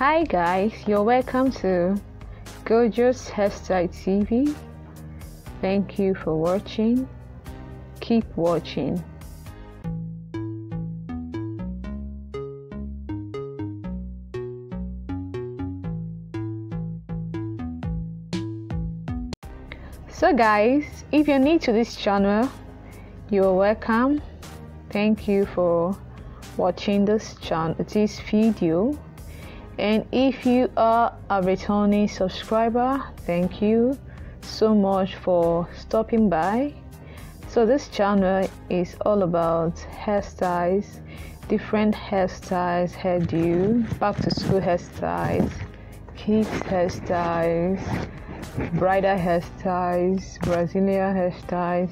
Hi guys, you're welcome to Gorgeous Hairstyle TV. Thank you for watching. Keep watching. So guys, if you're new to this channel, you're welcome. Thank you for watching this channel this video and if you are a returning subscriber thank you so much for stopping by. So this channel is all about hairstyles different hairstyles hairdo back to school hairstyles kids hairstyles bridal hairstyles brazilian hairstyles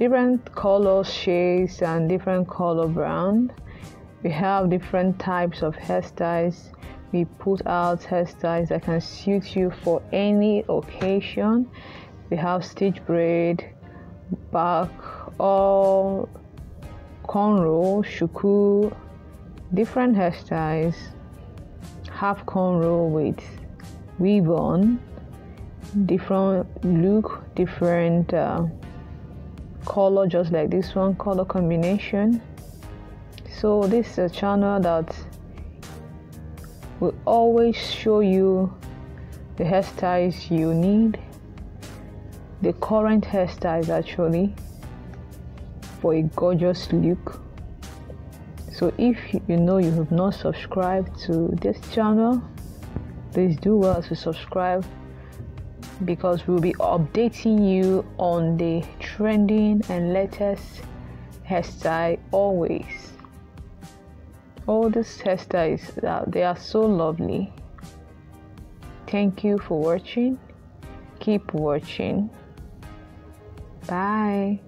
different color shades and different color brand. We have different types of hairstyles we put out hairstyles that can suit you for any occasion. We have stitch braid back all cornrow shuku different hairstyles. Half cornrow with weave on different look different uh, color just like this one color combination. So this is a channel that will always show you the hairstyles you need the current hairstyles actually for a gorgeous look. So if you know you have not subscribed to this channel please do well to subscribe because we'll be updating you on the trending and latest hairstyle always all these hairstyles uh, they are so lovely. Thank you for watching. Keep watching. Bye